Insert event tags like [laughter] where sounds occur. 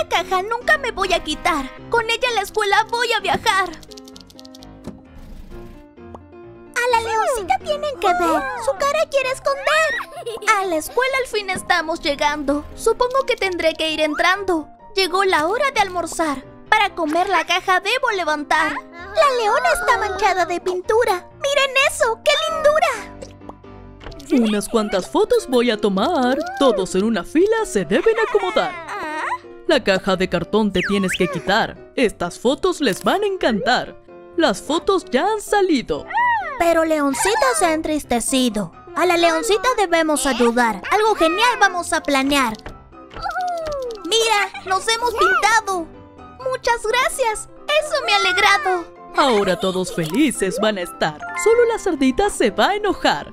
Esta caja nunca me voy a quitar. Con ella a la escuela voy a viajar. A la leoncita tienen que ver. Su cara quiere esconder. [laughs] A la escuela al fin estamos llegando. Supongo que tendré que ir entrando. Llegó la hora de almorzar. Para comer la caja debo levantar. La leona está manchada de pintura. ¡Miren eso! ¡Qué lindura! Unas cuantas fotos voy a tomar. Todos en una fila se deben acomodar. La caja de cartón te tienes que quitar. Estas fotos les van a encantar. Las fotos ya han salido. Pero Leoncita se ha entristecido. A la Leoncita debemos ayudar. Algo genial vamos a planear. Mira, nos hemos pintado. Muchas gracias. Eso me ha alegrado. Ahora todos felices van a estar. Solo la cerdita se va a enojar.